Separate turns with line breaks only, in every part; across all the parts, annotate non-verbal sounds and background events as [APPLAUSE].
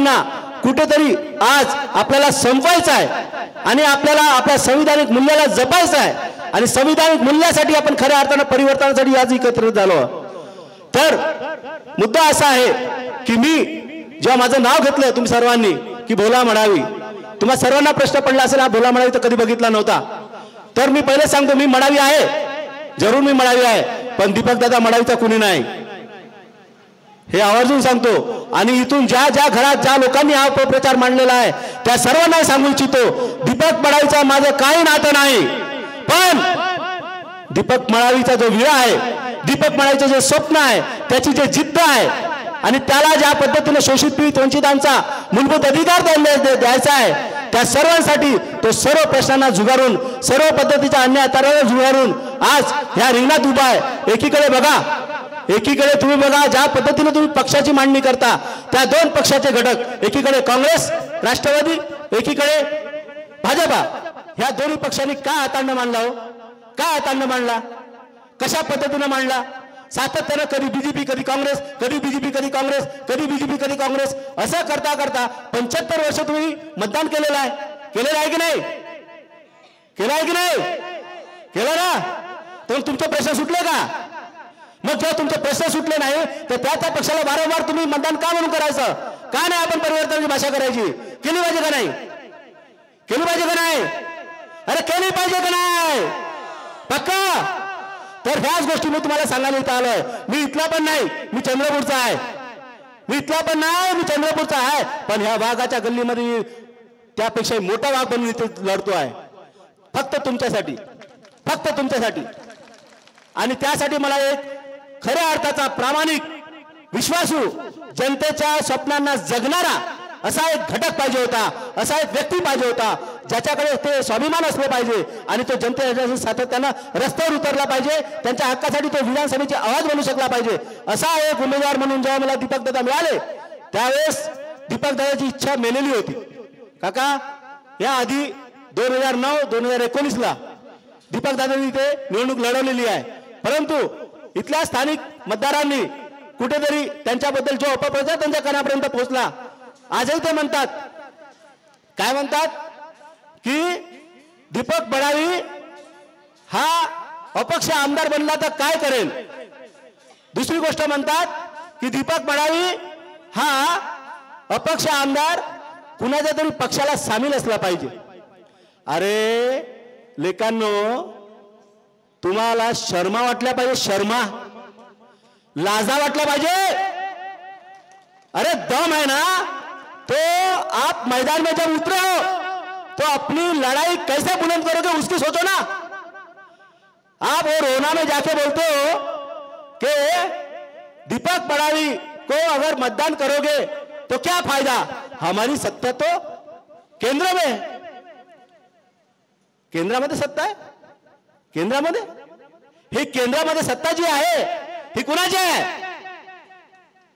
लोकांना कुठेतरी आज आपल्याला संपवायचं आहे आणि आपल्याला आपल्या संविधानिक मूल्याला जपायचं आहे आणि संविधानिक मूल्यासाठी आपण खऱ्या अर्थानं परिवर्तनासाठी आज एकत्रित झालो. तर मुद्दा असा आहे की मी जेव्हा माझं नाव घेतलं तुम्ही सर्वांनी की भोला म्हणावी. तुम्हा सर्वांना प्रश्न पडला असेल हा भोला म्हणावी तर कधी बघितला नव्हता. तर मी पहिले सांगतो मी म्हणावी आहे. जरूर मी म्हणावी आहे. पण दीपक दादा म्हणावीचा कुणी नाही. हे आवर्जून सांगतो. आणि इथून ज्या ज्या घरात ज्या लोकांनी हा अपप्रचार मांडलेला आहे त्या सर्वांना सांगू इच्छितो दीपक मळावीचा माझं काही नातं नाही. पण दीपक मळावीचा जो विळा आहे दीपक मळावीचं जे स्वप्न आहे त्याची जे जिद्द आहे आणि त्याला ज्या पद्धतीने शोषित पीडित वंचितांचा मूलभूत अधिकार द्यायचा आहे त्या सर्वांसाठी तो सर्व प्रश्नांना झुगारून सर्व पद्धतीच्या अन्याय तर झुगारून आज ह्या रिंगणात उभा आहे. एकीकडे बघा एकीकडे तुम्ही बघा ज्या पद्धतीने तुम्ही पक्षाची मांडणी करता त्या दोन पक्षाचे घटक एकीकडे काँग्रेस राष्ट्रवादी एकीकडे भाजपा. ह्या दोन्ही पक्षांनी का हातांना मांडला हो? का हातांना मांडला? कशा पद्धतीने मांडला? सातत्यानं कधी बीजेपी कधी काँग्रेस कधी बीजेपी कधी काँग्रेस कधी बीजेपी कधी काँग्रेस असं करता करता पंच्याहत्तर वर्ष तुम्ही मतदान केलेलं आहे. केलेलं आहे की नाही? केलं आहे की नाही? केलं ना? तर तुमचे प्रश्न सुटले का? मग जेव्हा तुमचे प्रश्न सुटले नाही तर त्या त्या पक्षाला वारंवार तुम्ही मतदान का म्हणून करायचं? का नाही आपण परिवर्तनाची भाषा करायची? केली पाहिजे का नाही? केली पाहिजे का नाही? अरे केली पाहिजे का नाही? पक्का? तर ह्याच गोष्टी मी तुम्हाला सांगायला इथं आलोय. मी इथला पण नाही मी चंद्रपूरचा आहे. मी इथला पण नाही मी चंद्रपूरचा आहे. पण ह्या वाघाच्या गल्लीमध्ये मी त्यापेक्षा मोठा वाघ बनून इथे लढतो आहे. फक्त तुमच्यासाठी. फक्त तुमच्यासाठी. आणि त्यासाठी मला एक खऱ्या अर्थाचा प्रामाणिक विश्वासू जनतेच्या स्वप्नांना जगणारा असा एक घटक पाहिजे होता असा एक व्यक्ती पाहिजे होता ज्याच्याकडे ते स्वाभिमान असले पाहिजे आणि तो जनतेच्या सातत्यानं रस्त्यावर उतरला पाहिजे त्यांच्या हक्कासाठी तो विधानसभेचे आवाज बनू शकला पाहिजे असा एक उमेदवार म्हणून जेव्हा मला दीपक दादा मिळाले त्यावेळेस दीपक दादाची इच्छा मेलेली होती. काका या आधी दोन हजार नऊ दोन हजार एकोणीसला दीपक दादांनी ते निवडणूक लढवलेली आहे. परंतु इथल्या स्थानिक मतदारांनी कुठेतरी त्यांच्याबद्दल जो अपप्रचार त्यांच्या कानापर्यंत पोहोचला आजही ते म्हणतात. काय म्हणतात? की दीपक बडावी हा अपक्ष आमदार बनला तर काय करेल? दुसरी गोष्ट म्हणतात की दीपक बडावी हा अपक्ष आमदार कुणाच्या तरी पक्षाला सामील असला पाहिजे. अरे लेकांनो तुम्हाला शर्मा वाटल्या पाहिजे, शर्मा. लाजा वाटल्या पाहिजे. अरे, दम है ना. तो आप मैदान में जब उतरे हो तो अपनी लड़ाई कैसे बुलंद करोगे, उसकी सोचो ना. आप वो रोना में जाके बोलते हो कि दीपक पड़ावी को अगर मतदान करोगे तो क्या फ़ायदा? हमारी सत्ता तो केंद्र में है. केंद्रामध्ये सत्ता आहे केंद्रामध्ये? ही केंद्रामध्ये सत्ता जी आहे ही कुणाची आहे?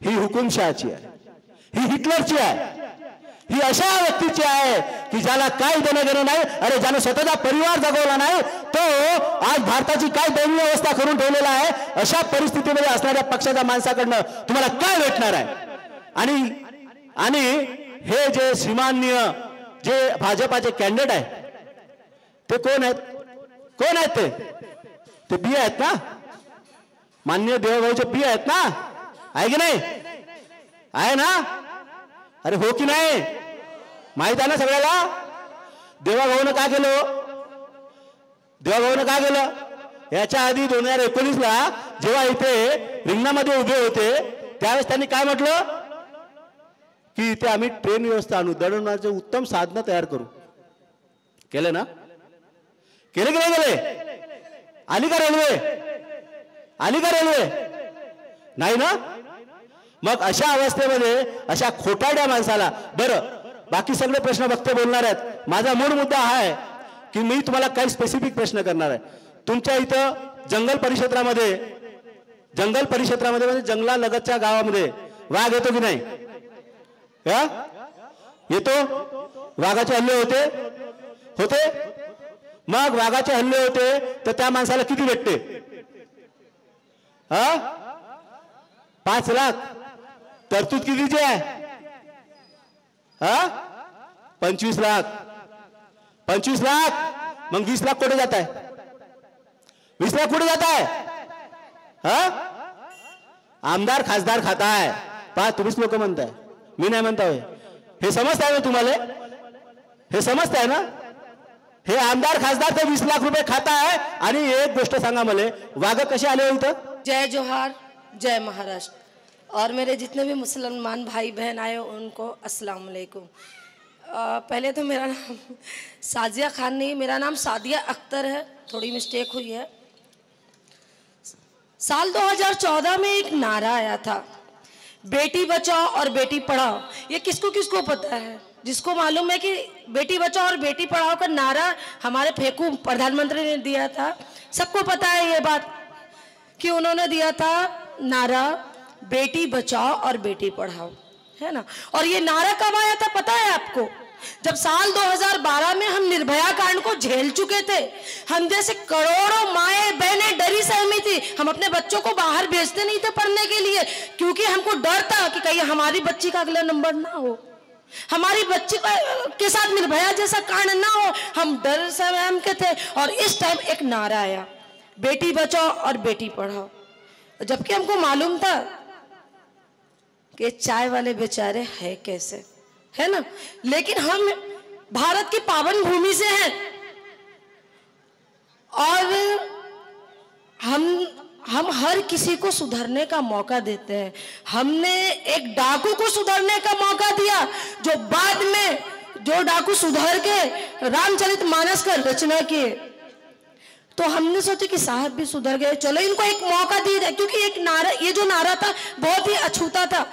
ही हुकुमशहाची आहे. ही हिटलरची आहे. ही अशा व्यक्तीची आहे की ज्याला काय देणं घेणं नाही अरे ज्याने स्वतःचा परिवार जगवला नाही तो आज भारताची काय दैनीय अवस्था करून ठेवलेला आहे अशा परिस्थितीमध्ये असणाऱ्या पक्षाच्या माणसाकडनं तुम्हाला काय भेटणार आहे? आणि आणि हे जे श्रीमान्य जे भाजपाचे कॅन्डिडेट आहे ते कोण आहेत? कोण आहेत ते? ते बी आहेत ना? मान्य देवाभाऊचे बी आहेत ना? आहे की नाही? आहे ना? अरे हो की नाही? माहीत आहे ना सगळ्याला? देवाभाऊनं का केलं हो? देवाभाऊनं का केलं? याच्या आधी दोन हजार एकोणीस ला जेव्हा इथे रिंगणामध्ये उभे होते त्यावेळेस त्यांनी काय म्हटलं? की इथे आम्ही ट्रेन व्यवस्था आणू दळणवळणाचे उत्तम साधनं तयार करू. केलं ना? केले की नाही गेले आली का रेल्वे? आली का रेल्वे? नाही ना? मग अशा अवस्थेमध्ये अशा खोटाड्या माणसाला बरं बाकी सगळे प्रश्न बघते बोलणार आहेत. माझा मूळ मुद्दा हा आहे की मी तुम्हाला काही स्पेसिफिक प्रश्न करणार आहे. तुमच्या इथं जंगल परिक्षेत्रामध्ये जंगल परिक्षेत्रामध्ये म्हणजे जंगलालगतच्या गावामध्ये वाघ येतो की नाही? हा? येतो? वाघाचे हल्ले होते? होते? मग वाघाचे हल्ले होते तर त्या माणसाला किती भेटते? हा? पाच लाख. तरतूद कितीची आहे? हा? पंचवीस लाख. पंचवीस लाख? मग वीस लाख कुठे जात आहे? वीस लाख कुठे जात आहे? हा? आमदार खासदार खाताय. पहा तुम्हीच लोक म्हणताय. मी नाही म्हणताय हे समजताय ना तुम्हाला? हे समजताय ना? हे आमदार खासदार ते वीस लाख रुपये खाता आहे आणि एक गोष्ट सांगा मला, वाघ कसे आले हो इथं?
जय जोहार, जय महाराष्ट्र. और मेरे जितने भी मुसलमान भाई बहन आए उनको अस्सलाम वालेकुम. पहले तो मेरा नाम [LAUGHS] साजिया खान नहीं, मेरा नाम सादिया अख्तर है, थोड़ी मिस्टेक हुई है. साल 2014 में एक नारा आया था, बेटी बचाओ और बेटी पढ़ाओ. ये किसको किसको पता है? जिसको मालूम है कि बेटी बचाओ और बेटी पढ़ाओ का नारा हमारे फेकू प्रधानमंत्री ने दिया था। सबको पता है ये बात कि उन्होंने दिया था नारा, बेटी बचाओ और बेटी पढ़ाओ, है ना? और ये नारा कब आया था पता है आपको? जब साल 2012 में हम निर्भया कांड को झेल चुके थे। हम जैसे करोड़ों माए बहनें डरी सहमी थी। हम अपने बच्चों को बाहर भेजते नहीं थे पढ़ने के लिए, क्योंकि हमको डर था कि कहीं हमारी बच्ची का अगला नंबर ना हो। हमारी बच्ची का साथ निर्भया जैसा कांड ना हो। हम डर सहम के थे और इस टाइम एक नारा आया। बेटी बचाओ और बेटी पढ़ाओ। जबकि हमको मालूम था कि चाय वाले बेचारे है कैसे, है ना? लेकिन हम भारत की पावन भूमि से हैं। और हम हम हर किसी को सुधरने का मौका देते हैं। हमने एक डाकू को सुधरने का मौका दिया, जो बाद में, जो डाकू सुधर के रामचरित मानस का रचना किए। तो हमने सोचा कि साहब भी सुधर गए। चलो इनको एक मौका दिया जाए, क्योंकि एक नारा, ये जो नारा था, बहुत ही अछूता था।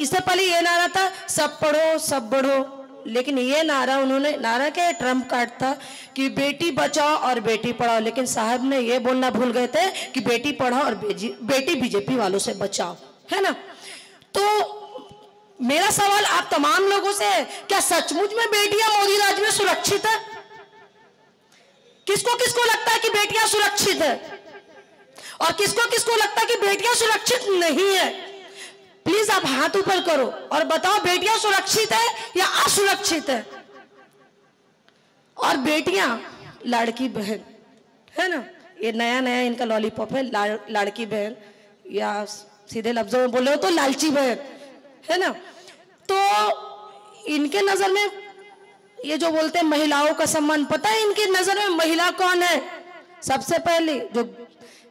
इससे पहले ये नारा था, सब पढ़ो, सब बढ़ो। लेकिन ये नारा उन्होंने, नारा क्या ट्रंप कार्ड था कि बेटी बचाओ और बेटी पढ़ाओ। लेकिन साहब ने ये बोलना भूल गए थे कि बेटी पढ़ाओ और बेटी बीजेपी वालों से बचाओ। है ना? तो मेरा सवाल आप तमाम लोगों से है, क्या सचमुच में बेटियाँ मोदी राज में सुरक्षित है? किसको किसको लगता है कि बेटियाँ सुरक्षित है? और किसको किसको लगता है कि बेटियाँ सुरक्षित नहीं है? प्लीज़ आप हाथ ऊपर करो और बताओ बेटियाँ सुरक्षित है या असुरक्षित है? और बेटियाँ लड़की बहन है ना? ये नया नया इनका लॉलीपॉप है लाड़, लड़की बहन या सीधे लफ्जों में बोले हो तो लालची बहन है ना? तो इनके नज़र में ये जो बोलते हैं महिलाओं का सम्मान पता है इनकी नज़र में महिला कौन है? सबसे पहले जो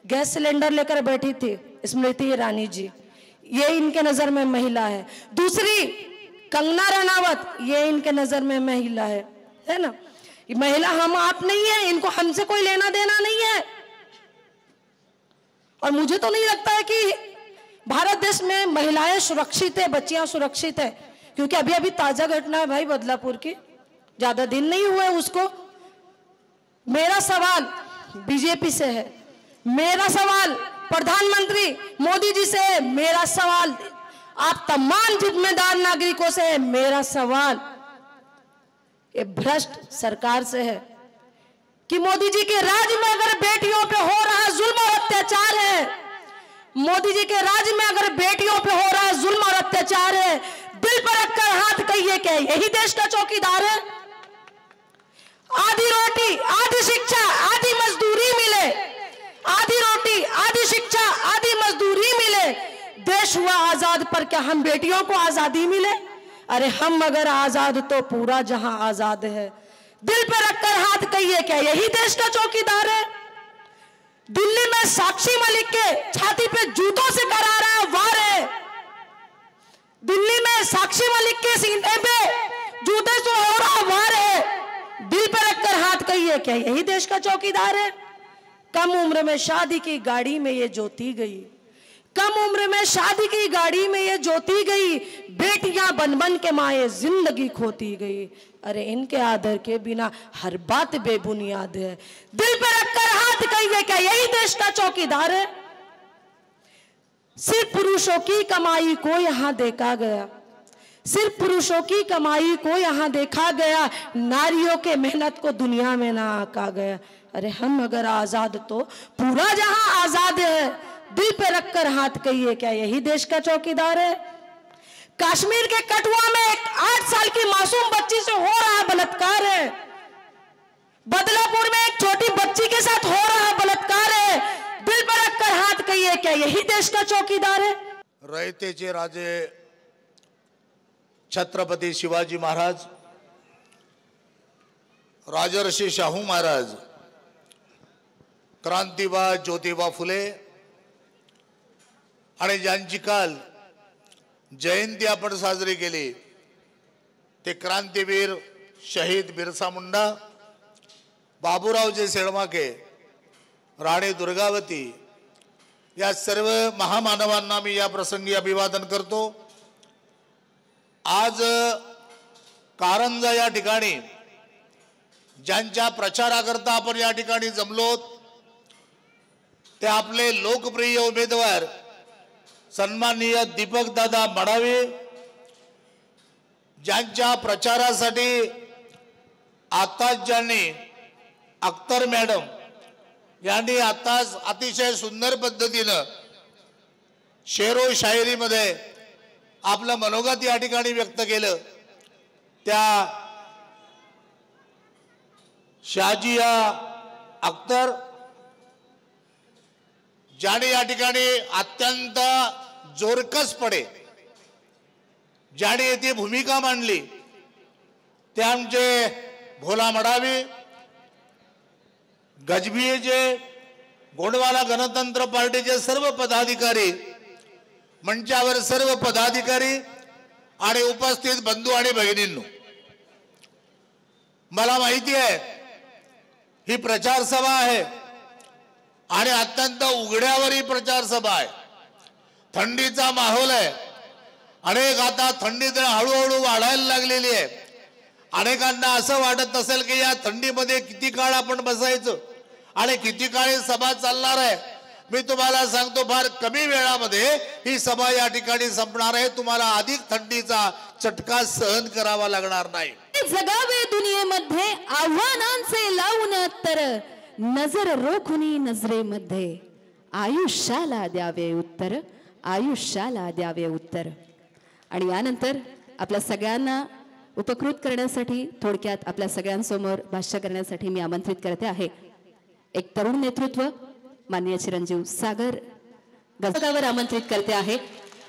गैस सिलेंडर लेकर बैठी थी स्मृति ईरानी जी। ये इनके नज़र में महिला है। दूसरी, कंगना रनावत ये इनके नज़र में महिला है। है ना? महिला हम आप नहीं है, इनको हमसे कोई लेना देना नहीं है। और मुझे तो नहीं लगता है कि भारत देश में महिलाएँ सुरक्षित है, बच्चियाँ सुरक्षित है। क्योंकि अभी अभी ताज़ा घटना है भाई बदलापुर की। ज़्यादा दिन नहीं हुए उसको। मेरा सवाल बीजेपी से है। मेरा सवाल प्रधानमंत्री मोदी जी से मेरा सवाल, आप तमाम जिम्मेदार नागरिकों से है, मेरा सवाल, ये भ्रष्ट सरकार से है कि मोदी जी के राज में अगर बेटियों पे हो रहा जुल्म और अत्याचार है, मोदी जी के राज में अगर बेटियों पे हो रहा जुल्म और अत्याचार है, दिल पर रखकर हाथ कहिए क्या यही देश का चौकीदार है? आधी रोटी, आधी शिक्षा, आधी मजदूरी मिले आधी रोटी, आधी शिक्षा, आधी मजदूरी मिले। देश हुआ आज़ाद पर क्या हम बेटियों को आज़ादी मिले? अरे हम अगर आज़ाद तो पूरा जहाँ आज़ाद है। दिल पर रखकर हाथ कहिए, क्या यही देश का चौकीदार है? दिल्ली में साक्षी मलिक के छाती पे जूतों से करा रहा है वार है। दिल्ली में साक्षी मलिक के सीने पे जूते से हो रहा वार है। दिल पर रखकर हाथ कहिए, क्या यही देश का चौकीदार है? कम उम्र में शादी की गाड़ी में ये जोती गई। कम उम्र में शादी की गाड़ी में ये जोती गई। बेटियाँ बन बन के माए ज़िंदगी खोती गई। अरे इनके आदर के बिना हर बात बेबुनियाद है। दिल पे रखकर हाथ कहिए क्या यही देश का चौकीदार है? सिर्फ़ पुरुषों की कमाई को यहाँ देखा गया। सिर्फ़ पुरुषों की कमाई को यहाँ देखा गया। नारियों के मेहनत को दुनिया में ना आका गया। अरे हम अगर आज़ाद तो पूरा जहाँ आज़ाद है, दिल पे रखकर हाथ कहिए, क्या यही देश का चौकीदार है? कश्मीर के कठुआ में एक आठ साल की मासूम बच्ची से हो रहा बलात्कार है। बदलापुर में एक छोटी बच्ची के साथ हो रहा बलात्कार है। दिल पर रखकर हाथ कहिए, क्या यही देश का चौकीदार है?
रयतेचे राजे छत्रपति शिवाजी महाराज राजर्षी शाहू महाराज क्रांतिबा ज्योतिबा फुले आणि ज्यांची काल जयंती आपण साजरी केली ते क्रांतीवीर शहीद बिरसा मुंडा बाबूरावजी सेळमाके राणी दुर्गावती या सर्व महामानवांना मी या प्रसंगी अभिवादन करतो. आज कारंजा या ठिकाणी ज्यांच्या प्रचाराकरता आपण या ठिकाणी जमलोत ते आपले लोकप्रिय उमेदवार सन्माननीय दीपक दादा मडावे ज्यांच्या प्रचारासाठी आताच ज्यांनी अख्तर मॅडम यांनी आताच अतिशय सुंदर पद्धतीनं शेरो शायरीमध्ये आपलं मनोगत या ठिकाणी व्यक्त केलं. त्या शाजिया अख्तर ज्याने या ठिकाणी अत्यंत जोरकसपणे ज्याने ती भूमिका मांडली ते आमचे भोला मडावी गजबीचे गोंडवाला गणतंत्र पार्टीचे सर्व पदाधिकारी मंचावर सर्व पदाधिकारी आणि उपस्थित बंधू आणि भगिनींनो मला माहिती आहे ही प्रचार सभा आहे. आणि अत्यंत उघड्यावरही प्रचार सभा आहे. थंडीचा माहोल आहे. अनेक आता थंडी तर हळूहळू वाढायला लागलेली आहे. अनेकांना असं वाटत असेल की या थंडीमध्ये किती काळ आपण बसायचं आणि किती काळी सभा चालणार आहे. मी तुम्हाला सांगतो फार कमी वेळामध्ये ही सभा या ठिकाणी संपणार आहे. तुम्हाला अधिक थंडीचा चटका सहन करावा लागणार नाही.
जगावे दुनियेमध्ये आव्हानांचे लावून तर नजर रोखुनी नजरेमध्ये आयुष्याला द्यावे उत्तर आयुष्याला द्यावे उत्तर. आणि यानंतर आपल्या सगळ्यांना उपकृत करण्यासाठी थोडक्यात आपल्या सगळ्यांसमोर भाष्य करण्यासाठी मी आमंत्रित करते आहे. एक तरुण नेतृत्व माननीय चिरंजीव सागर गजगावर आमंत्रित करते आहे.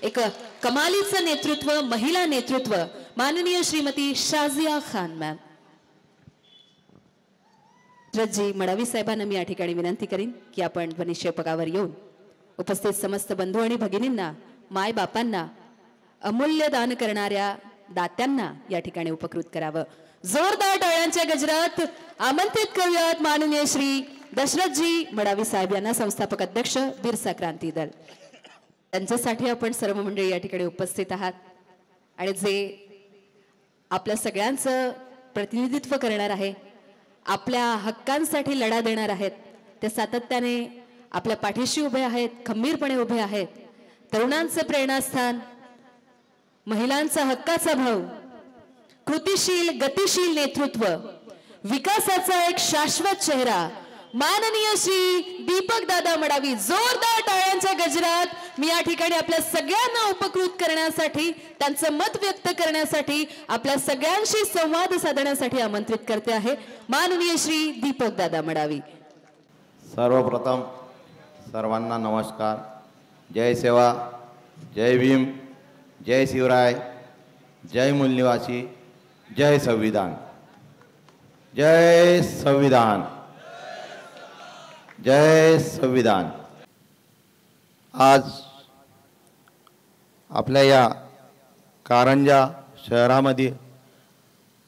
एक कमालीचं नेतृत्व महिला नेतृत्व माननीय श्रीमती शाजिया खान मॅम. रजी मडावी साहेबांना मी या ठिकाणी विनंती करीन की आपण ध्वनिक्षेपकावर येऊन उपस्थित समस्त बंधू आणि भगिनींना माय बापांना अमूल्य दान करणाऱ्या दात्यांना या ठिकाणी उपकृत करावं. जोरदार टाळ्यांच्या गजरात आमंत्रित करूयात माननीय श्री दशरथजी मडावी साहेब यांना संस्थापक अध्यक्ष बिरसा क्रांती दल. त्यांच्यासाठी आपण सर्व मंडळी या ठिकाणी उपस्थित आहात. आणि जे आपल्या सगळ्यांचं प्रतिनिधित्व करणार आहे आपल्या हक्कांसाठी लढा देणार आहेत. ते सातत्याने आपल्या पाठीशी उभे आहेत खंबीरपणे उभे आहेत. तरुणांचे प्रेरणास्थान महिलांचा हक्काचा भाव कृतिशील गतिशील नेतृत्व विकासाचा एक शाश्वत चेहरा माननीय श्री दीपक दादा मडावी जोरदार टाळ्यांच्या गजरात. मी या ठिकाणी आपल्या सगळ्यांना उपकृत करण्यासाठी त्यांचं मत व्यक्त करण्यासाठी आपल्या सगळ्यांशी संवाद साधण्यासाठी आमंत्रित करते आहे माननीय श्री दीपक दादा मडावी.
सर्वप्रथम सर्वांना नमस्कार. जय सेवा जय भीम जय शिवराय जय मूलनिवासी जय संविधान. जय संविधान. जय संविधान. आज आपल्या या कारंजा शहरामध्ये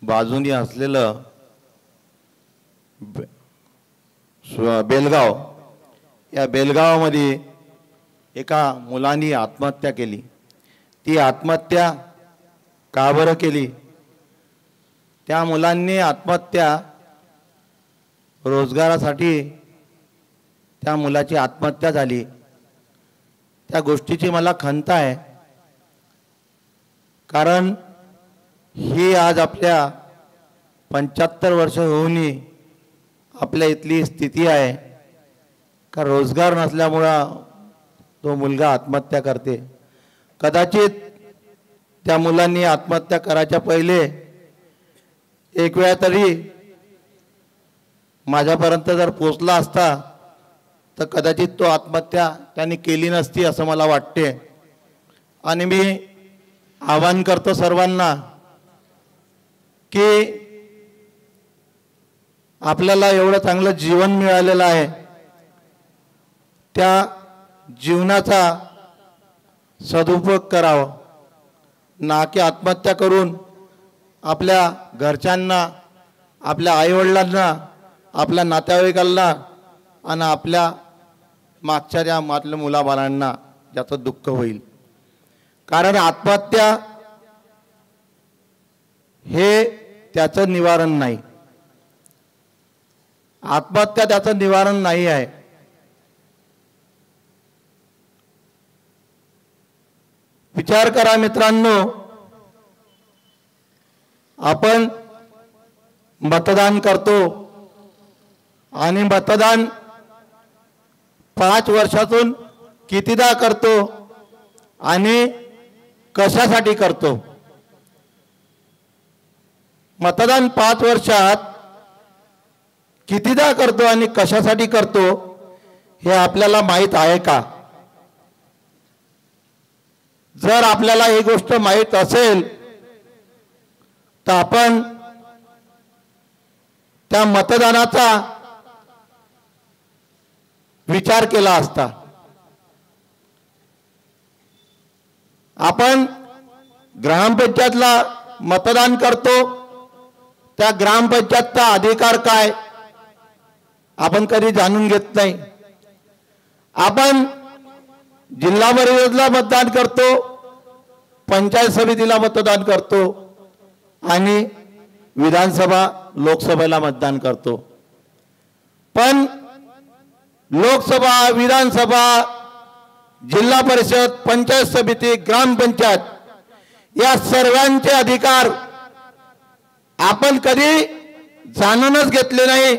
बाजूनी असलेलं बे- स्व- बेलगाव या बेलगावामध्ये एका मुलांनी आत्महत्या केली. ती आत्महत्या का बरं केली? त्या मुलांनी आत्महत्या रोजगारासाठी त्या मुलाची आत्महत्या झाली. त्या गोष्टीची मला खंत आहे. कारण ही आज आपल्या पंच्याहत्तर वर्ष होऊनही आपल्या इथली स्थिती आहे. का रोजगार नसल्यामुळं तो मुलगा आत्महत्या करते. कदाचित त्या मुलांनी आत्महत्या करायच्या पहिले एक वेळा तरी माझ्यापर्यंत जर पोचला असता तर कदाचित तो आत्महत्या त्यांनी केली नसती असं मला वाटते. आणि मी आवाहन करतो सर्वांना की आपल्याला एवढं चांगलं जीवन मिळालेलं आहे. त्या जीवनाचा सदुपयोग करावा. ना की आत्महत्या करून आपल्या घरच्यांना आपल्या आईवडिलांना आपल्या नातेवाईकांना आणि आपल्या मागच्या ज्या मातल्या मुलाबाळांना ज्याचं दुःख होईल. कारण आत्महत्या हे त्याचं निवारण नाही. आत्महत्या त्याचं निवारण नाही आहे. विचार करा मित्रांनो आपण मतदान करतो आणि मतदान पाच वर्षातून कितीदा करतो आणि कशासाठी करतो? मतदान पाच वर्षात कितीदा करतो आणि कशासाठी करतो हे आपल्याला माहीत आहे का? जर आपल्याला ही गोष्ट माहीत असेल तर आपण त्या मतदानाचा विचार केला असता. आपण ग्रामपंचायतला मतदान करतो. त्या ग्रामपंचायतचा अधिकार काय? आपण कधी जाणून घेत नाही. आपण जिल्हा परिषदला मतदान करतो. पंचायत समितीला मतदान करतो. आणि विधानसभा लोकसभेला मतदान करतो. पण लोकसभा विधानसभा जिल्हा परिषद पंचायत समिती ग्रामपंचायत या सर्वांचे अधिकार आपण कधी जाणूनच घेतले नाही.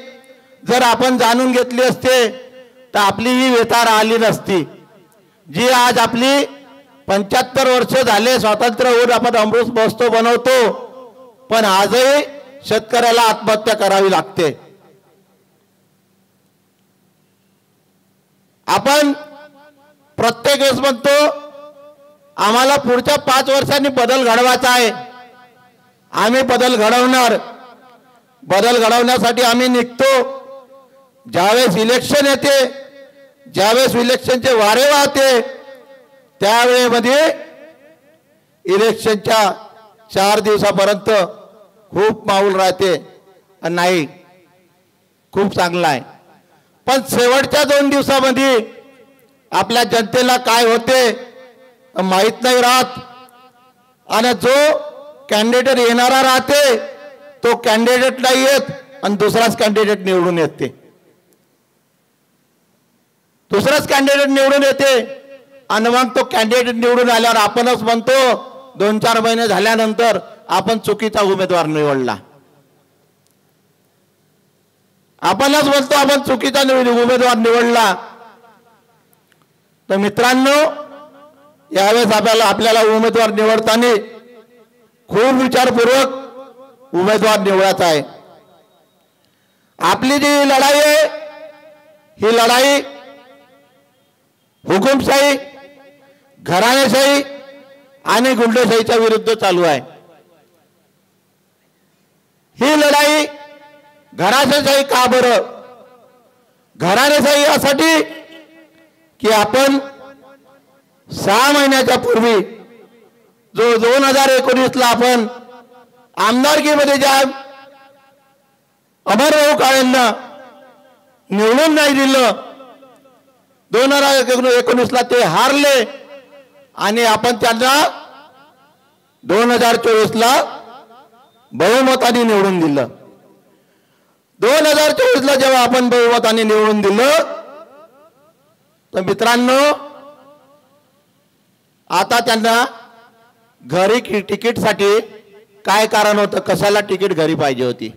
जर आपण जाणून घेतली असते तर आपली ही वेतार आली नसती. जी आज आपली पंच्याहत्तर वर्ष झाले स्वातंत्र्य होऊन आपण अमृत महोत्सव बनवतो पण आजही शेतकऱ्याला आत्महत्या करावी लागते. आपण प्रत्येक वेळेस म्हणतो आम्हाला पुढच्या पाच वर्षांनी बदल घडवायचा आहे. आम्ही बदल घडवणार. बदल घडवण्यासाठी आम्ही निघतो. ज्यावेळेस इलेक्शन येते ज्यावेळेस इलेक्शनचे वारे वाहते त्यावेळेमध्ये इलेक्शनच्या चार दिवसापर्यंत खूप माऊल राहते. नाही खूप चांगला आहे. पण शेवटच्या दोन दिवसामध्ये आपल्या जनतेला काय होते माहीत नाही राहत. आणि जो कॅन्डिडेट येणारा राहते तो कॅन्डिडेट नाही येत आणि दुसराच कॅन्डिडेट निवडून येते. दुसराच कॅन्डिडेट निवडून येते आणि मग तो कॅन्डिडेट निवडून आल्यावर आपणच म्हणतो दोन चार महिने झाल्यानंतर आपण चुकीचा उमेदवार निवडला. आपणच बोलतो आपण चुकीचा उमेदवार निवडला. तर मित्रांनो यावेळेस आपल्याला आपल्याला उमेदवार निवडताना खूप विचारपूर्वक उमेदवार निवडायचा आहे. आपली जी लढाई आहे ही लढाई हुकुमशाही घराणेशाही आणि गुंडेशाहीच्या विरुद्ध चालू आहे. ही लढाई घराणेशाही का बरं? घराणेशाही यासाठी की आपण सहा महिन्याच्या पूर्वी जो दोन हजार एकोणीसला आपण आमदारकीमध्ये ज्या अमरभाऊ काळेंना निवडून नाही दिलं दोन हजार एकोणीसला ते हारले आणि आपण त्यांना दोन हजार चोवीसला बहुमताने निवडून दिलं. दोन हजार चोवीसला जेव्हा आपण बहुमताने निवडून दिलं तर मित्रांनो आता त्यांना घरी तिकीटसाठी काय कारण होतं? कशाला तिकीट घरी पाहिजे होती?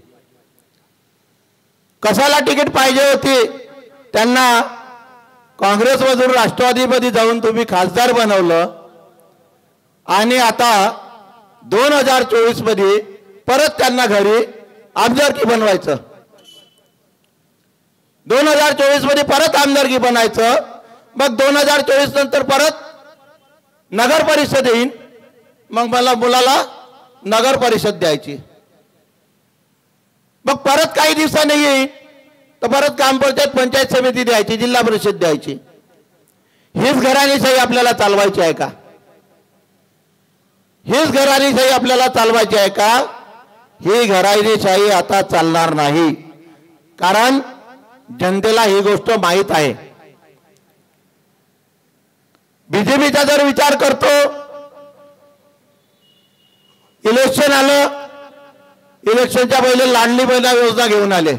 कशाला तिकीट पाहिजे होती? त्यांना काँग्रेसमधून राष्ट्रवादीमध्ये जाऊन तुम्ही खासदार बनवलं. आणि आता दोन हजार चोवीसमध्ये परत त्यांना घरी आमदारकी बनवायचं. दोन हजार चोवीसमध्ये परत आमदारकी बनायचं. मग दोन हजार चोवीस नंतर परत नगर परिषद येईन. मग मला मुलाला नगर परिषद द्यायची. मग परत काही दिवसांनी येईन. तर परत ग्रामपंचायत पंचायत समिती द्यायची जिल्हा परिषद द्यायची. हीच घराणीशाही आपल्याला चालवायची आहे का? हीच घराणीशाही आपल्याला चालवायची आहे का? ही घराणीशाही आता चालणार नाही. कारण जनतेला ही गोष्ट माहीत आहे. बीजेपीचा जर विचार करतो इलेक्शन आलं इलेक्शनच्या पहिले लाडली महिला योजना घेऊन आले.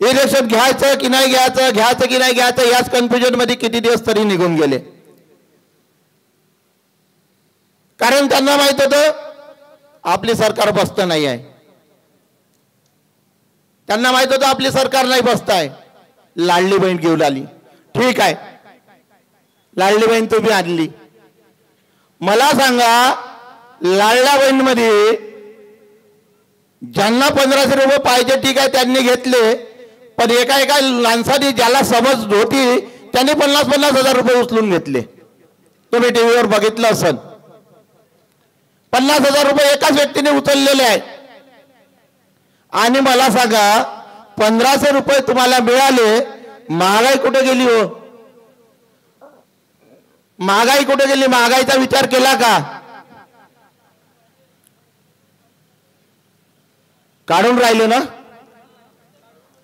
इलेक्शन घ्यायचं की नाही घ्यायचं घ्यायचं की नाही घ्यायचं याच कन्फ्युजनमध्ये किती दिवस तरी निघून गेले. कारण त्यांना माहीत होतं आपली सरकार बसत नाही आहे. त्यांना माहीत होतं आपली सरकार नाही बसताय. लाडली बहीण घेऊन आली. ठीक आहे. लाडली बहीण तुम्ही आणली. मला सांगा लाडल्या बहीणमध्ये ज्यांना पंधराशे रुपये पाहिजे ठीक आहे त्यांनी घेतले. पण एका एका माणसाने ज्याला समज होती त्यांनी पन्नास पन्नास हजार रुपये उचलून घेतले. तुम्ही टीव्हीवर बघितलं असेल पन्नास हजार रुपये एकाच व्यक्तीने उचललेले आहे आणि मला सांगा पंधराशे रुपये तुम्हाला मिळाले महागाई कुठे गेली हो? महागाई कुठे गेली? महागाईचा विचार केला का? काढून राहिले ना?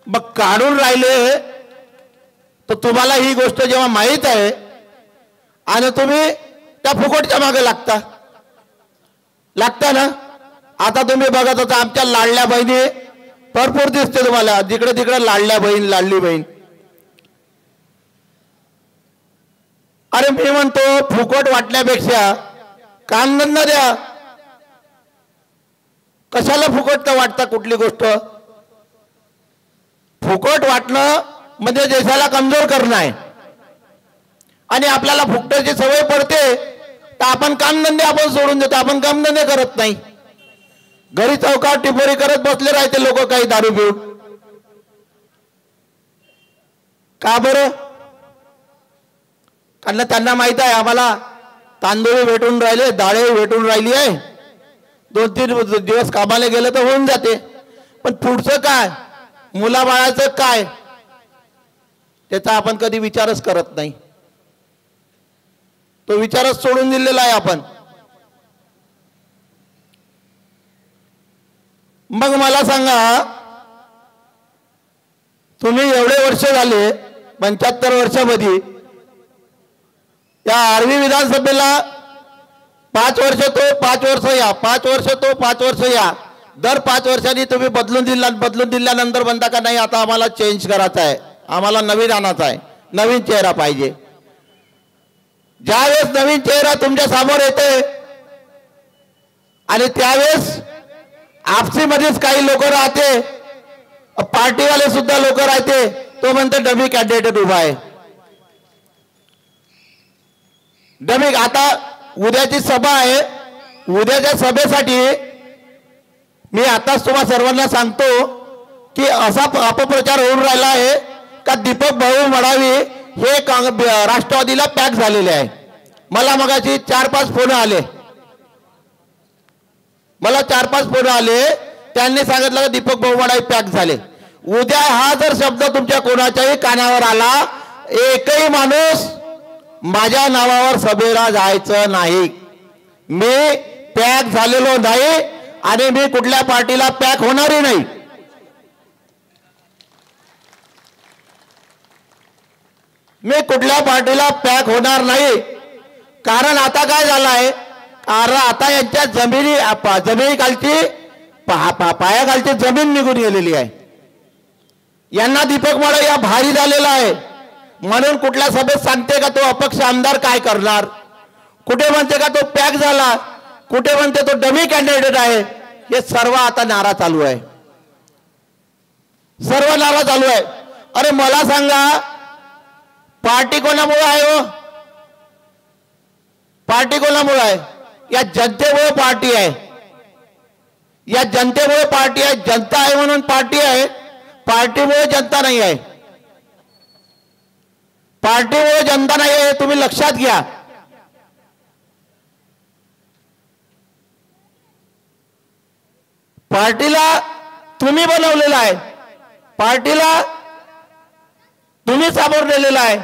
मग काढून राहिले तर तुम्हाला ही गोष्ट जेव्हा माहीत आहे आणि तुम्ही त्या फुकटच्या मागे लागता. लागता ना? आता तुम्ही बघत होता आमच्या लाडल्या बहिणी भरपूर दिसते तुम्हाला. जिकडे तिकडे लाडल्या बहीण लाडली बहीण. अरे मी म्हणतो फुकट वाटण्यापेक्षा कामधंदा द्या. कशाला फुकट तर वाटता कुठली गोष्ट? फुकट वाटणं म्हणजे देशाला कमजोर करणं आहे. आणि आपल्याला फुकटाची सवय पडते तर आपण कामधंदे आपण सोडून देतो. आपण कामधंदे करत नाही. घरी चौकात टिपोरी करत बसले राहते लोक काही दारू पिऊन. का बरं? कारण त्यांना माहीत आहे आम्हाला तांदूळ भेटून राहिले डाळे भेटून राहिली आहे. दोन तीन दिवस कामाला गेलं तर होऊन जाते. पण पुढचं काय? मुलाबाळाचं काय? त्याचा आपण कधी विचारच करत नाही. तो विचारच सोडून दिलेला आहे आपण. मग मला सांगा तुम्ही एवढे वर्ष झाले पंच्याहत्तर वर्षामध्ये या आर्वी विधानसभेला पाच वर्ष तो पाच वर्ष या पाच वर्ष तो पाच वर्ष या. दर पाच वर्षांनी तुम्ही बदलून दिला बदलून दिल्यानंतर म्हणता का नाही आता आम्हाला चेंज करायचा आहे. आम्हाला नवीन आणायचा आहे. नवीन चेहरा पाहिजे. ज्यावेळेस नवीन चेहरा तुमच्यासमोर येते आणि त्यावेळेस आपसीमध्येच काही लोक राहते. पार्टीवाले सुद्धा लोक राहते. तो म्हणतो डमी कॅन्डिडेट उभा आहे. डमी आता उद्याची सभा आहे. उद्याच्या सभेसाठी मी आताच तुम्हा सर्वांना सांगतो की असा अपप्रचार होऊन राहिला आहे का दीपक भाऊ मडावी हे राष्ट्रवादीला पॅक झालेले आहे. मला मगाशी चार पाच फोन आले. मला चार पाच फोन आले. त्यांनी सांगितलं की दीपक भाऊ पॅक झाले. उद्या हा जर शब्द तुमच्या कोणाच्याही कानावर आला एकही माणूस माझ्या नावावर सभेला जायचं नाही. मी पॅक झालेलो नाही आणि मी कुठल्या पार्टीला पॅक होणारही नाही. मी कुठल्या पार्टीला पॅक होणार नाही. कारण आता काय झालं आहे अरे आता यांच्या जमिनी जमिनी जमिनीखालची पा पा- पायाखालची जमीन निघून गेलेली आहे. यांना दीपक माळे या भारी झालेला आहे. म्हणून कुठल्या सभेत सांगते का तो अपक्ष आमदार काय करणार? कुठे म्हणते का तो पॅक झाला? कुठे म्हणते तो डमी कॅन्डिडेट आहे? हे सर्व आता नारा चालू आहे. सर्व नारा चालू आहे. अरे मला सांगा पार्टी कोणामुळे आहे हो? पार्टी कोणामुळे आहे? या जनतेमुळे पार्टी आहे. या जनतेमुळे पार्टी आहे जनता आहे म्हणून पार्टी आहे. पार्टीमुळे जनता नाही आहे. पार्टीमुळे जनता नाही आहे तुम्ही लक्षात घ्या. पार्टीला तुम्ही बनवलेला आहे. पार्टीला तुम्ही सामोरलेलं आहे.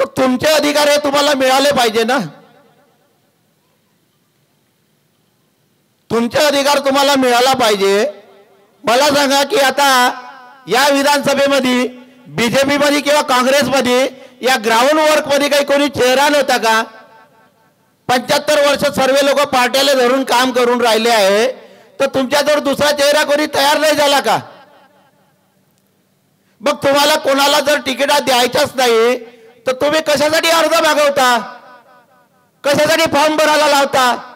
तर तुमचे अधिकार हे तुम्हाला मिळाले पाहिजे ना. तुमचे अधिकार तुम्हाला मिळाला पाहिजे. मला सांगा की आता या विधानसभेमध्ये बी जे पीमध्ये किंवा काँग्रेसमध्ये या ग्राउंड वर्कमध्ये काही कोणी चेहरा नव्हता का? पंच्याहत्तर वर्ष सर्व लोक पार्ट्याला धरून काम करून राहिले आहे. तर तुमच्याजवळ दुसरा चेहरा कोणी तयार नाही झाला का? मग तुम्हाला कोणाला जर तिकिटा द्यायच्याच नाही तर तुम्ही कशासाठी अर्ज मागवता? कशासाठी फॉर्म भरायला लावता?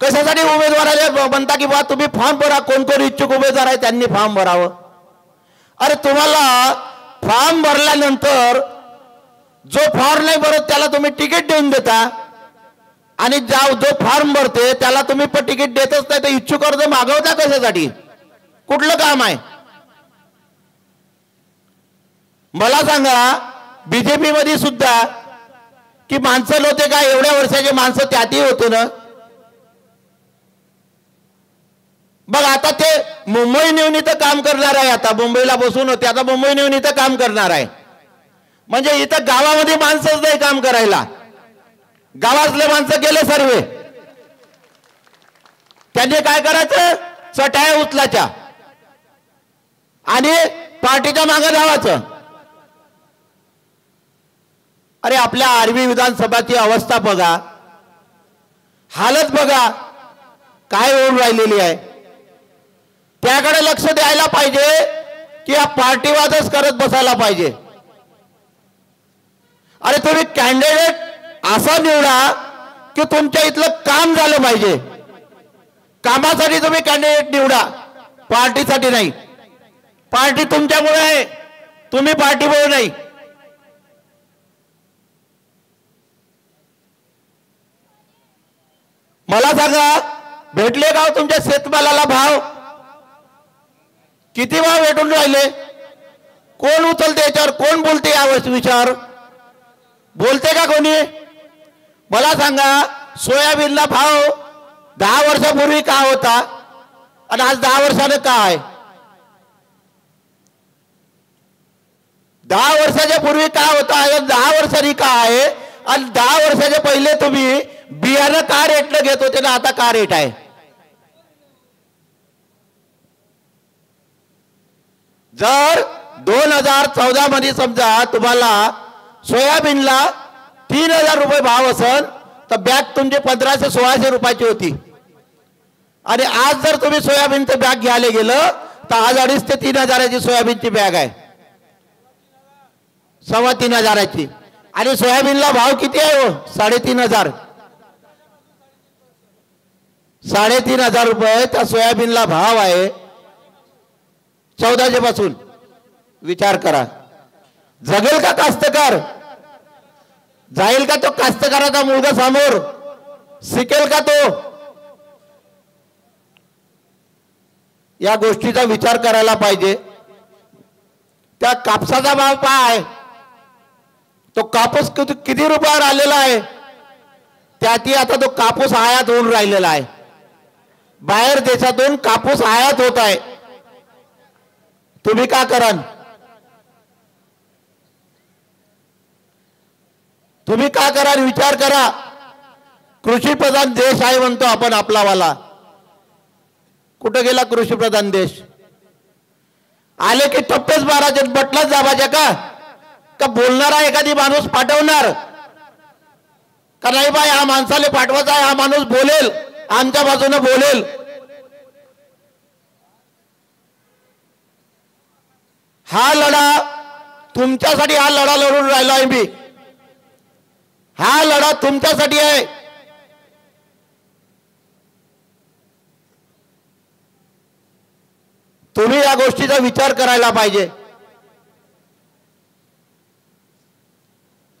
कशासाठी उमेदवाराला म्हणता की बा तुम्ही फॉर्म भरा कोण कोण इच्छुक उमेदवार आहे त्यांनी फॉर्म भरावं. अरे तुम्हाला फॉर्म भरल्यानंतर जो फॉर्म नाही भरत त्याला तुम्ही तिकीट देऊन देता. आणि ज्या जो फॉर्म भरते त्याला तुम्ही पण तिकीट देतच नाही तर इच्छुक अर्ज मागवता कशासाठी? कुठलं काम आहे? मला सांगा बीजेपी मध्ये सुद्धा की माणसं नव्हते का? एवढ्या वर्षाचे माणसं त्यातही होते ना? बघ आता ते मुंबई नेऊन इथं काम करणार आहे आता. मुंबईला बसून होते आता मुंबई नेऊन इथं काम करणार आहे. म्हणजे इथं गावामध्ये माणसंच नाही काम करायला. गावातले माणसं गेले सर्व. त्यांनी काय करायचं? चटाया उचलाच्या आणि पार्टीच्या मागे धावाचं अरे आपल्या आर्वी विधानसभाची अवस्था बघा. हालत बघा. काय होऊन राहिलेली आहे. त्याकडे लक्ष द्यायला पाहिजे की हा पार्टीवादच करत बसायला पाहिजे. अरे तुम्ही कॅन्डिडेट असा निवडा की तुमच्या इथलं काम झालं पाहिजे. कामासाठी तुम्ही कॅन्डिडेट निवडा पार्टीसाठी नाही. पार्टी तुमच्यामुळे आहे तुम्ही पार्टीमुळे नाही. मला सांगा भेटले का हो तुमच्या शेतमालाला भाव? किती भाव भेटून राहिले? कोण उचलते याच्यावर कोण बोलते या विचार? बोलते का कोणी? मला सांगा सोयाबीनला भाव दहा वर्षापूर्वी का होता? आणि आज दहा वर्षानं काय? आहे दहा वर्षाच्या पूर्वी का होता? आज दहा वर्षांनी का आहे? आणि दहा वर्षाच्या पहिले तुम्ही बियाणं का रेटनं घेत होते ना आता का रेट आहे? जर दोन हजार चौदा मध्ये समजा तुम्हाला सोयाबीनला तीन हजार रुपये भाव असेल तर बॅग तुमची पंधराशे सोळाशे रुपयाची होती. आणि आज जर तुम्ही सोयाबीनचं बॅग घ्यायला गेलं तर आज अडीच ते तीन हजाराची सोयाबीनची बॅग आहे. सव्वा तीन हजाराची. आणि सोयाबीनला भाव किती आहे हो? साडेतीन हजार. साडेतीन हजार रुपये त्या सोयाबीनला भाव आहे. चौदाशे पासून. विचार करा. जगेल का कास्तकार? जाईल का तो कास्तकाराचा मुलगा समोर? शिकेल का तो? या गोष्टीचा विचार करायला पाहिजे. त्या कापसाचा भाव काय? तो कापूस किती किती रुपयावर आलेला आहे? त्यातही आता तो कापूस आयात होऊन राहिलेला आहे. बाहेर देशातून कापूस आयात होत आहे. तुम्ही का कराल? तुम्ही का कराल? विचार करा. कृषी प्रधान देश आहे म्हणतो आपण आपलावाला. कुठं गेला कृषी प्रधान देश? आले की टप्पेच मारायचे बटलाच दाबायच्या का? का बोलणारा एखादी माणूस पाठवणार? का नाही बाय हा माणसाला पाठवायचा आहे हा माणूस बोलेल आमच्या बाजूने बोलेल. हा लढा तुमच्यासाठी हा लढा लढून राहिला आहे मी. हा लढा तुमच्यासाठी आहे. तुम्ही या गोष्टीचा विचार करायला पाहिजे.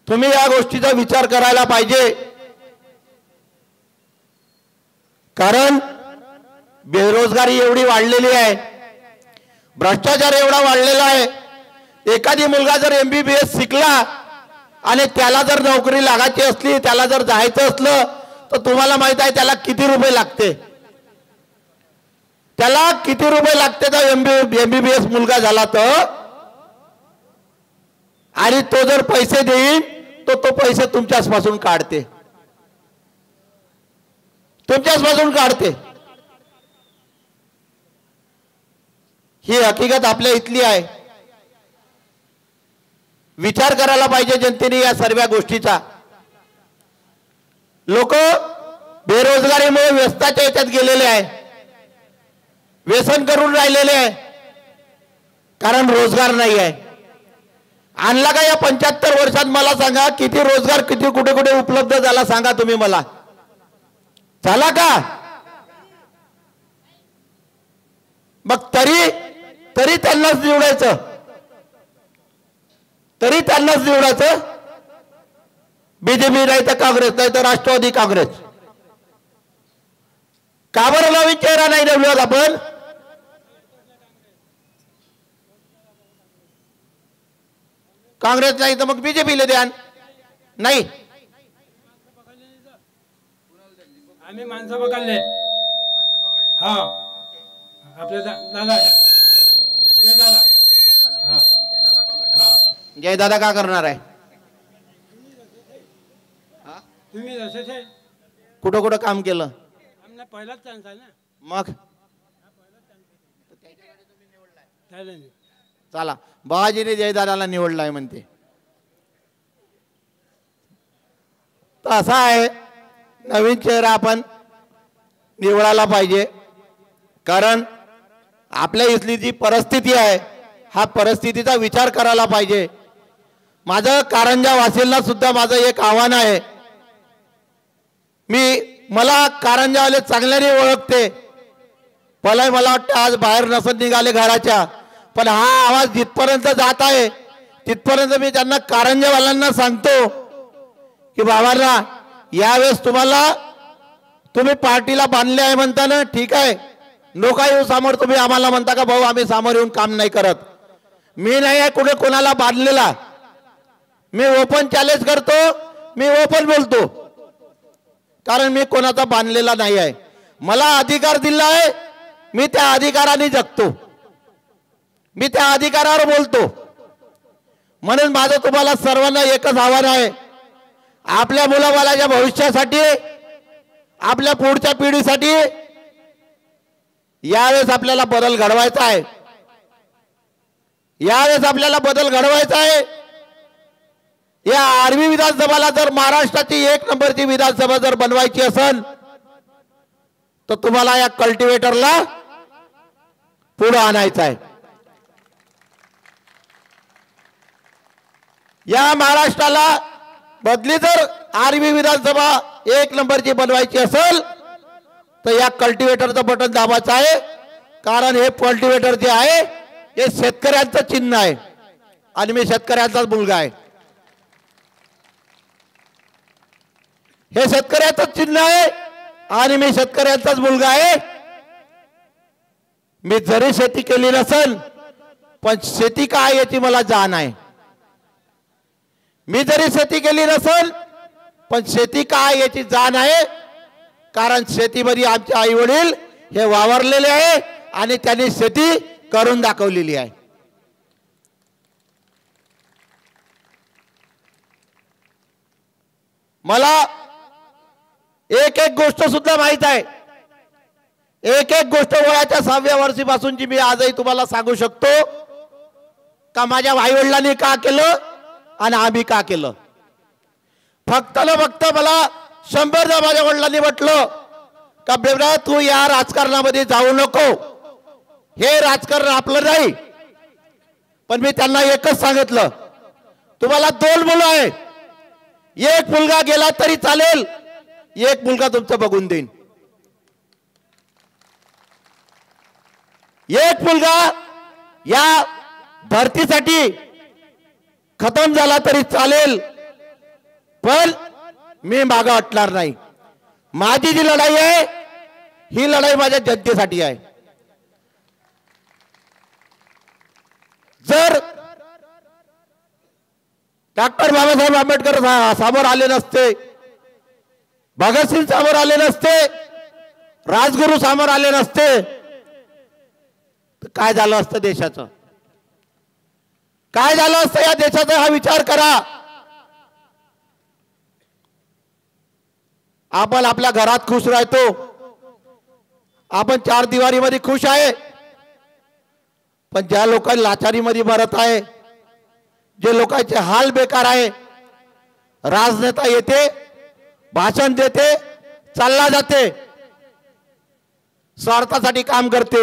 तुम्ही या गोष्टीचा विचार करायला पाहिजे. कारण बेरोजगारी एवढी वाढलेली आहे. भ्रष्टाचार एवढा वाढलेला आहे. एखादी मुलगा जर एम बी बी एस शिकला आणि त्याला जर नोकरी लागायची असली त्याला जर जायचं असलं तर तुम्हाला माहीत आहे त्याला किती रुपये लागते. त्याला किती रुपये लागते तर एमबी एमबीबीएस मुलगा झाला तर? आणि तो जर पैसे देईन तो तो पैसे तुमच्याच पासून काढते. तुमच्याच पासून काढते. ही हकीकत आपल्या इथली आहे. विचार करायला पाहिजे जनतेने या सर्व गोष्टीचा. लोक बेरोजगारीमुळे व्यस्ताच्या याच्यात गेलेले आहे. व्यसन करून राहिलेले आहे. कारण रोजगार नाही आहे. आणला का या पंच्याहत्तर वर्षात मला सांगा किती रोजगार किती कुठे कुठे उपलब्ध झाला सांगा तुम्ही मला. झाला का? मग तरी तरी त्यांनाच निवडायचं. तरी त्यांनाच निवडायचं. बीजेपी नाही तर काँग्रेस नाही तर राष्ट्रवादी काँग्रेस. का बरं नवीन चेहरा नाही निवडत आपण? काँग्रेस नाही तर मग बीजेपीला द्या. नाही.
आम्ही माणसं पकडले. हो. हा. आपल्या दादा जय दादा हा हा
जय दादा का करणार आहे?
तुम्ही
कुठं कुठं काम केलं?
पहिलाच चान्स आहे ना.
मग. चला बाबाजीने जयदादाला निवडलाय म्हणते. तर असा आहे. नवीन चेहरा आपण निवडायला पाहिजे. कारण आपल्या इथली जी परिस्थिती आहे हा परिस्थितीचा विचार करायला पाहिजे. माझं कारंजा वासींना सुद्धा माझं एक आव्हान आहे. मी मला कारंजावाले चांगल्याने ओळखते. भलाय मला वाटतं आज बाहेर नसत निघाले घराच्या. पण हा आवाज जिथपर्यंत जात आहे तिथपर्यंत मी त्यांना कारंजावाल्यांना सांगतो की बाबांना यावेळेस तुम्हाला तुम्ही पार्टीला बांधले आहे म्हणता ना ठीक आहे. नका येऊ समोर तुम्ही आम्हाला म्हणता का भाऊ आम्ही समोर येऊन काम नाही करत. मी नाही आहे कुठे कोणाला बांधलेला. मी ओपन चॅलेंज करतो मी ओपन बोलतो. कारण मी कोणाचा बांधलेला नाही आहे. मला अधिकार दिला आहे मी त्या अधिकाराने जगतो. मी त्या अधिकारावर बोलतो. म्हणून माझं तुम्हाला सर्वांना एकच आव्हान आहे. आपल्या मुलाबालाच्या भविष्यासाठी आपल्या पुढच्या पिढीसाठी यावेळेस आपल्याला बदल घडवायचा आहे. यावेळेस आपल्याला बदल घडवायचा आहे. या आर्मी विधानसभाला जर महाराष्ट्राची एक नंबरची विधानसभा जर बनवायची असेल तर तुम्हाला या कल्टिवेटरला पुढं आणायचं आहे. या महाराष्ट्राला बदली जर आर्मी विधानसभा एक नंबरची बनवायची असेल तर या कल्टिवेटरचं बटन दाबायचं आहे. कारण हे कल्टिवेटर जे आहे हे शेतकऱ्यांचं चिन्ह आहे. आणि मी शेतकऱ्यांचाच मुलगा आहे. हे शेतकऱ्याचंच चिन्ह आहे आणि मी शेतकऱ्याचाच मुलगा आहे. मी जरी शेती केली नसेल पण शेती काय याची मला जाण आहे. मी जरी शेती केली नसेल पण शेती काय याची जाण आहे. कारण शेतीमध्ये आमचे आई वडील हे वावरलेले आहे आणि त्यांनी शेती करून दाखवलेली आहे. मला एक गोष्ट सुद्धा माहीत आहे. एक एक गोष्ट वयाच्या सहाव्या वर्षीपासूनची मी आजही तुम्हाला सांगू शकतो. का माझ्या आईवडिलांनी का केलं आणि आम्ही का केलं? फक्त ना फक्त मला शंभरदा माझ्या वडिलांनी म्हटलं का बेबरा तू या राजकारणामध्ये जाऊ नको. हे राजकारण आपलं नाही. पण मी त्यांना एकच सांगितलं तुम्हाला दोन मुलं आहे एक मुलगा गेला तरी चालेल एक मुलगा तुमचं बघून देईन. एक मुलगा या भरतीसाठी खतम झाला तरी चालेल पण मी मागा हटणार नाही. माझी जी लढाई आहे ही लढाई माझ्या जनतेसाठी आहे. जर डॉक्टर बाबासाहेब आंबेडकर सा- समोर आले नसते भगतसिंग समोर आले नसते. राजगुरू समोर आले नसते. काय झालं असतं देशाचं? काय झालं असतं या देशाचा हा विचार करा. आपण आपल्या घरात खुश राहतो. आपण चार दिवारीमध्ये खुश आहे. पण ज्या लोकांनी लाचारीमध्ये भरत आहे जे लोकांचे हाल बेकार आहे राजनेता येते भाषण देते चालला जाते. स्वार्थासाठी काम करते.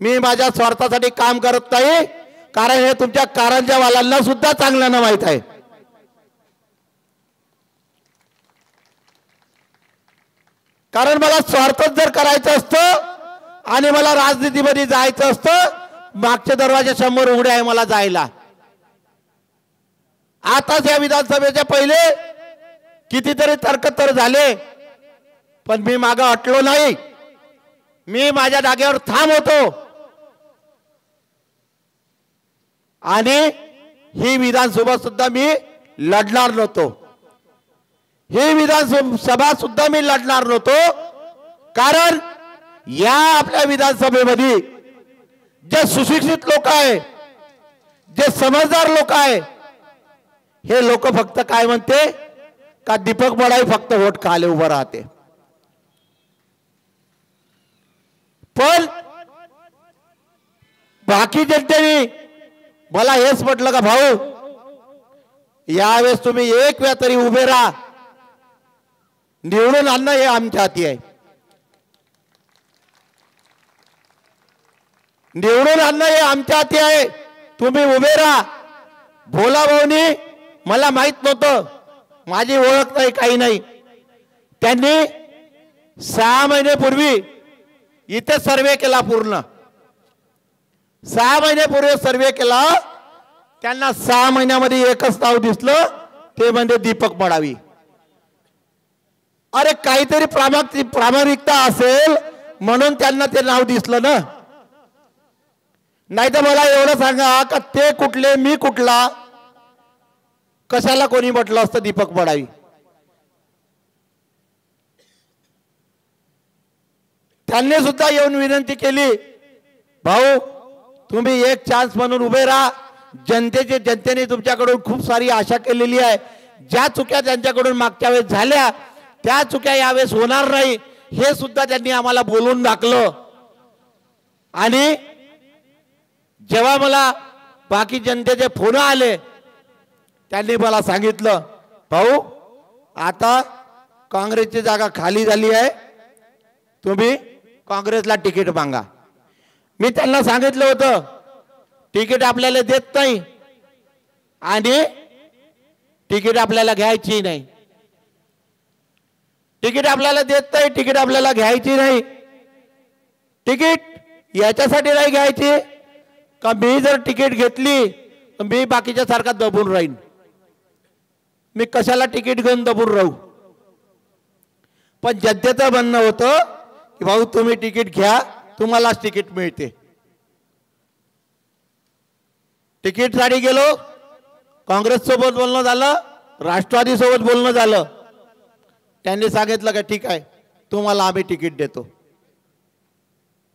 मी माझ्या स्वार्थासाठी काम करत नाही कारण हे तुमच्या कारंजावाल्यांना सुद्धा चांगल्यानं माहीत आहे. कारण मला स्वार्थच जर करायचं असतं आणि मला राजनीतीमध्ये जायचं असतं मागच्या दरवाजा समोर उघडे आहे मला जायला. आताच या विधानसभेच्या पहिले कितीतरी तर्क तर झाले पण मी मागं अटलो नाही. मी माझ्या जागेवर थांब होतो. आणि ही विधानसभा सुद्धा मी लढणार नव्हतो. ही विधानसभा सुद्धा मी लढणार नव्हतो कारण या आपल्या विधानसभेमध्ये जे सुशिक्षित लोक आहे जे समजदार लोक आहे हे लोक फक्त काय म्हणते? का दीपक बडाई फक्त वोट खाले उभं राहते। पण बाकी जनतेने मला हेच म्हटलं का भाऊ यावेळेस तुम्ही एक वेळा तरी उभे राहा. निवडून आणणं हे आमच्या हाती आहे. निवडून आणणं हे आमच्या हाती आहे. तुम्ही उभे राहा. भोला भाऊनी मला माहीत नव्हतं. माझी ओळख नाही काही नाही. त्यांनी सहा महिन्यापूर्वी इथे सर्वे केला पूर्ण. सहा महिन्यापूर्वी सर्वे केला त्यांना सहा महिन्यामध्ये एकच नाव दिसलं ते म्हणजे दीपक मडावी. अरे काहीतरी प्रामाणिक प्रामाणिकता असेल म्हणून त्यांना ते नाव दिसलं ना. नाही तर मला एवढं सांगा का ते कुठले मी कुठला? कशाला कोणी म्हटलं असतं दीपक पडावी त्यांनी सुद्धा येऊन विनंती केली भाऊ तुम्ही एक चान्स म्हणून उभे राहा. जनतेचे जनतेने तुमच्याकडून खूप सारी आशा केलेली आहे. ज्या चुक्या त्यांच्याकडून मागच्या वेळेस झाल्या त्या चुक्या यावेळेस होणार नाही. हे सुद्धा त्यांनी आम्हाला बोलून दाखलं. आणि जेव्हा मला बाकी जनतेचे फोन आले त्यांनी मला सांगितलं भाऊ आता काँग्रेसची जागा खाली झाली आहे. तुम्ही काँग्रेसला तिकीट मागा. मी त्यांना सांगितलं होतं तिकीट आपल्याला देत नाही आणि तिकीट आपल्याला घ्यायची नाही. तिकीट आपल्याला देत नाही तिकीट आपल्याला घ्यायची नाही. तिकीट याच्यासाठी नाही घ्यायची. का मी जर तिकीट घेतली तर मी बाकीच्या सारखा दबून राहीन. मी कशाला तिकीट घेऊन दबून राहू? पण जनतेचं म्हणणं होतं की भाऊ तुम्ही तिकीट घ्या तुम्हालाच तिकीट मिळते. तिकीटसाठी गेलो काँग्रेस सोबत बोलणं झालं राष्ट्रवादी सोबत बोलणं झालं. त्यांनी सांगितलं का ठीक आहे तुम्हाला आम्ही तिकीट देतो.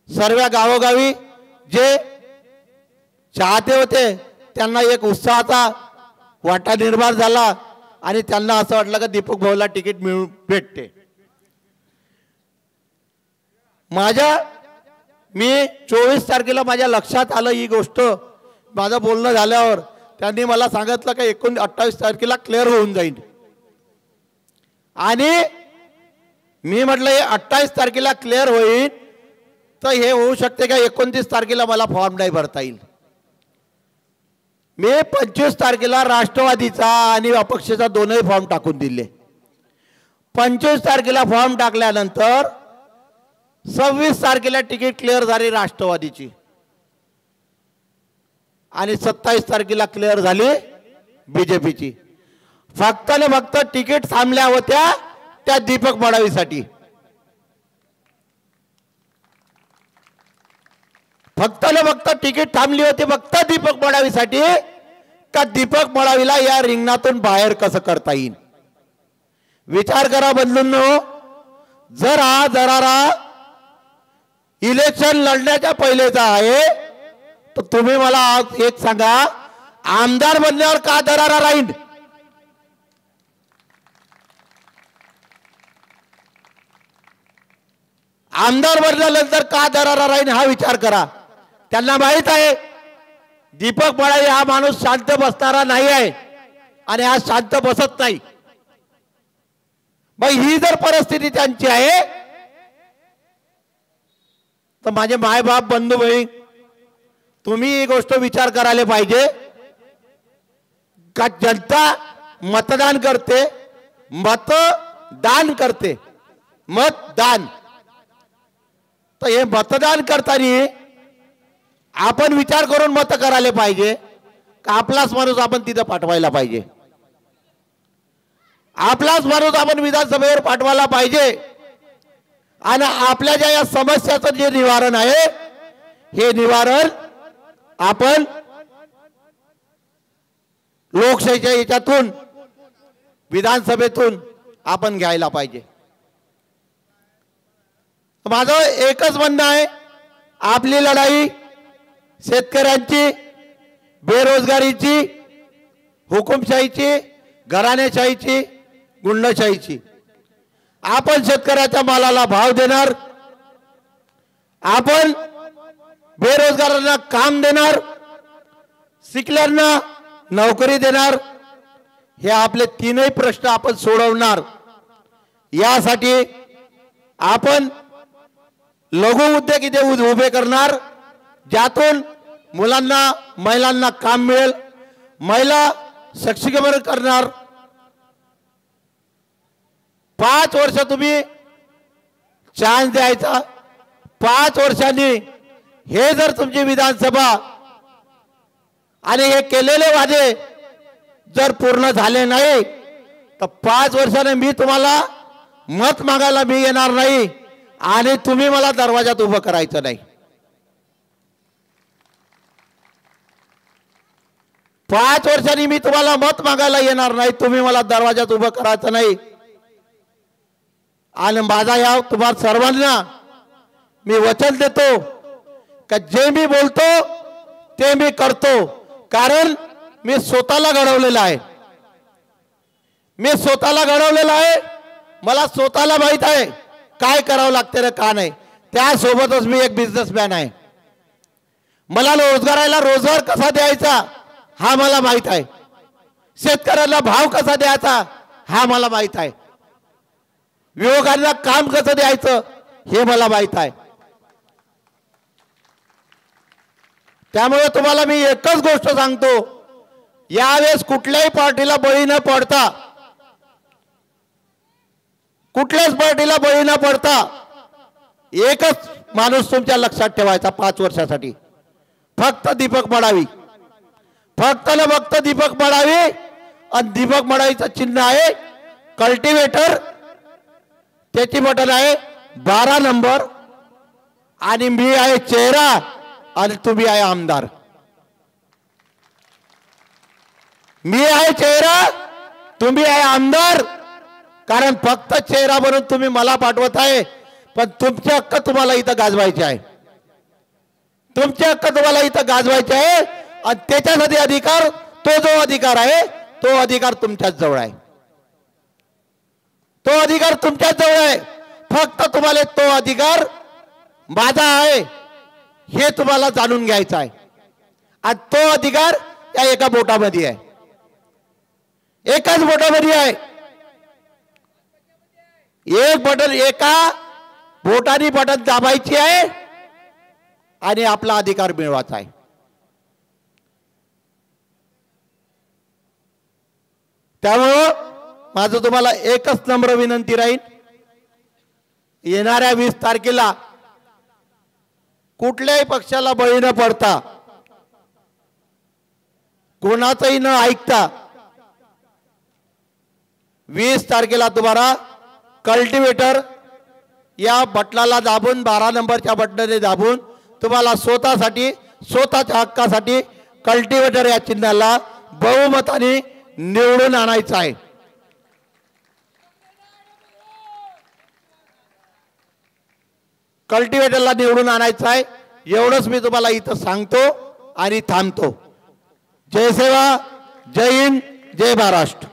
सर्व गावोगावी जे चाहते होते त्यांना एक उत्साहाचा वाटा निर्माण झाला. आणि त्यांना असं वाटलं का दीपक भाऊला तिकीट मिळून भेटते. माझ्या मी चोवीस तारखेला माझ्या लक्षात आलं ही गोष्ट. माझं बोलणं झाल्यावर त्यांनी मला सांगितलं का एकोण अठ्ठावीस तारखेला क्लिअर होऊन जाईल. आणि मी म्हटलं हे अठ्ठावीस तारखेला क्लिअर होईल तर हे होऊ शकते का? एकोणतीस तारखेला मला फॉर्म नाही भरता येईल. मी पंचवीस तारखेला राष्ट्रवादीचा आणि अपक्षाचा दोनही फॉर्म टाकून दिले. पंचवीस तारखेला फॉर्म टाकल्यानंतर सव्वीस तारखेला तिकीट क्लिअर झाली राष्ट्रवादीची. आणि सत्तावीस तारखेला क्लिअर झाली बीजेपीची. फक्त आणि फक्त तिकीट थांबल्या होत्या त्या दीपक मडावीसाठी फक्त फक्त तिकीट थांबली होती फक्त दीपक मडावीसाठी का दीपक मडावीला या रिंगणातून बाहेर कसं करता येईल? विचार करा बदलून जरा जरा दरारा इलेक्शन लढण्याच्या पहिलेचा आहे तर तुम्ही मला आज एक सांगा. आमदार बनल्यावर का दरारा राहील आमदार बनल्यानंतर का दरारा राहील हा विचार करा. त्यांना माहीत आहे दीपक बळाई हा माणूस शांत बसणारा नाही आहे आणि हा शांत बसत नाही. मग ही जर परिस्थिती त्यांची आहे तर माझे मायबाप बंधू बहीण तुम्ही ही गोष्ट विचार करायला पाहिजे. का जनता मतदान करते मतदान करते मतदान. तर हे मतदान करताना आपण विचार करून मत करायला पाहिजे. का आपलाच माणूस आपण तिथं पाठवायला पाहिजे? आपलाच माणूस आपण विधानसभेवर पाठवायला पाहिजे. आणि आपल्या ज्या या समस्याचं जे निवारण आहे हे निवारण आपण लोकशाहीच्या याच्यातून विधानसभेतून आपण घ्यायला पाहिजे. माझं एकच म्हणणं आहे आपली लढाई शेतकऱ्यांची बेरोजगारीची हुकुमशाहीची घराणेशाहीची गुंडशाहीची. आपण शेतकऱ्याच्या मालाला भाव देणार आपण बेरोजगारांना काम देणार शिकल्यांना नोकरी देणार हे आपले तीनही प्रश्न आपण सोडवणार. यासाठी आपण लघु उद्योग इथे उ- उभे करणार ज्यातून मुलांना महिलांना काम मिळेल. महिला सक्षमीकरण करणार. पाच वर्ष तुम्ही चान्स द्यायचा. पाच वर्षांनी हे जर तुमची विधानसभा आणि हे केलेले वादे जर पूर्ण झाले नाही तर पाच वर्षाने मी तुम्हाला मत मागायला मी येणार नाही आणि तुम्ही मला दरवाजात उभं करायचं नाही. पाच वर्षांनी मी तुम्हाला मत मागायला येणार नाही. तुम्ही मला दरवाजात उभं करायचं नाही. आणि माझा या तुम्हाला सर्वांना मी वचन देतो का जे मी बोलतो ते मी करतो. कारण मी स्वतःला घडवलेलं आहे. मी स्वतःला घडवलेलं आहे. मला स्वतःला माहीत आहे काय करावं लागते रे का नाही. त्यासोबतच मी एक बिझनेसमॅन आहे. मला रोजगाराला रोजगार कसा द्यायचा? हा मला माहीत आहे. शेतकऱ्याला भाव कसा द्यायचा? हा मला माहीत आहे. युवकांना काम कसं द्यायचं? हे मला माहीत आहे. त्यामुळे तुम्हाला मी एकच गोष्ट सांगतो. यावेळेस कुठल्याही पार्टीला बळी न पडता कुठल्याच पार्टीला बळी न पडता एकच माणूस तुमच्या लक्षात ठेवायचा पाच वर्षासाठी. फक्त दीपक मडावी. फक्त ना फक्त दीपक मडावी आणि दीपक मडावीचं चिन्ह आहे कल्टिवेटर त्याची बटन आहे बारा नंबर. आणि मी आहे चेहरा आणि तुम्ही आहे आमदार. मी आहे चेहरा तुम्ही आहे आमदार. कारण फक्त चेहरा बनून तुम्ही मला पाठवत आहे पण तुमचे हक्क तुम्हाला इथं गाजवायचे आहे. तुमचे हक्क तुम्हाला इथं गाजवायचे आहे आणि त्याच्यासाठी अधिकार तो जो अधिकार आहे तो अधिकार तुमच्याच जवळ आहे. तो अधिकार तुमच्याच जवळ आहे. फक्त तुम्हाला तो अधिकार माझा आहे हे तुम्हाला जाणून घ्यायचं आहे. आणि तो अधिकार या एका बोटामध्ये आहे. एकाच बोटामध्ये आहे. एक बटन एका बोटाने बटन दाबायची आहे आणि आपला अधिकार मिळवायचा आहे. त्यामुळं माझं तुम्हाला एकच नम्र विनंती राहील येणाऱ्या वीस तारखेला कुठल्याही पक्षाला बळी न पडता कोणाचंही न ऐकता वीस तारखेला तुम्हाला कल्टिवेटर या बटलाला दाबून बारा नंबरच्या बटनाने दाबून तुम्हाला स्वतःसाठी स्वतःच्या हक्कासाठी कल्टिवेटर या चिन्हाला बहुमताने निवडून आणायचं आहे. कल्टिवेटरला निवडून आणायचं आहे. एवढंच मी तुम्हाला इथं सांगतो आणि थांबतो. जय सेवा जय हिंद जय महाराष्ट्र.